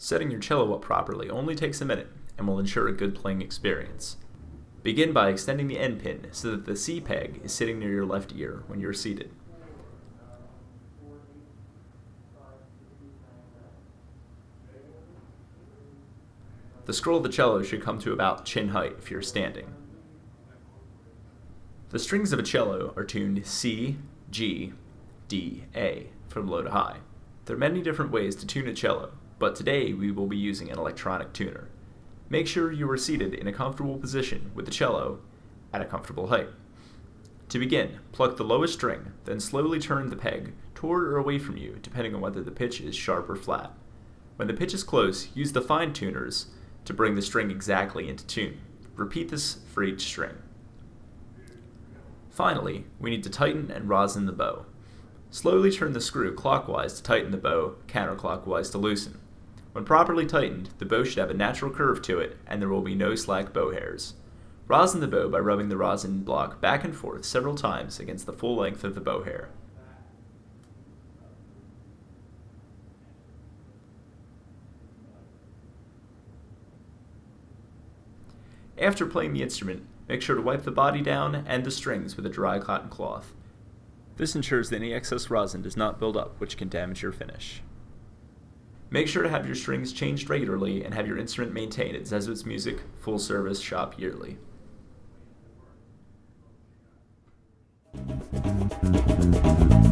Setting your cello up properly only takes a minute and will ensure a good playing experience. Begin by extending the end pin so that the C peg is sitting near your left ear when you're seated. The scroll of the cello should come to about chin height if you're standing. The strings of a cello are tuned C, G, D, A from low to high. There are many different ways to tune a cello, but today we will be using an electronic tuner. Make sure you are seated in a comfortable position with the cello at a comfortable height. To begin, pluck the lowest string, then slowly turn the peg toward or away from you depending on whether the pitch is sharp or flat. When the pitch is close, use the fine tuners to bring the string exactly into tune. Repeat this for each string. Finally, we need to tighten and rosin the bow. Slowly turn the screw clockwise to tighten the bow, counterclockwise to loosen. When properly tightened, the bow should have a natural curve to it and there will be no slack bow hairs. Rosin the bow by rubbing the rosin block back and forth several times against the full length of the bow hair. After playing the instrument, make sure to wipe the body down and the strings with a dry cotton cloth. This ensures that any excess rosin does not build up, which can damage your finish. Make sure to have your strings changed regularly and have your instrument maintained at Zeswitz Music Full Service Shop yearly. Thank you.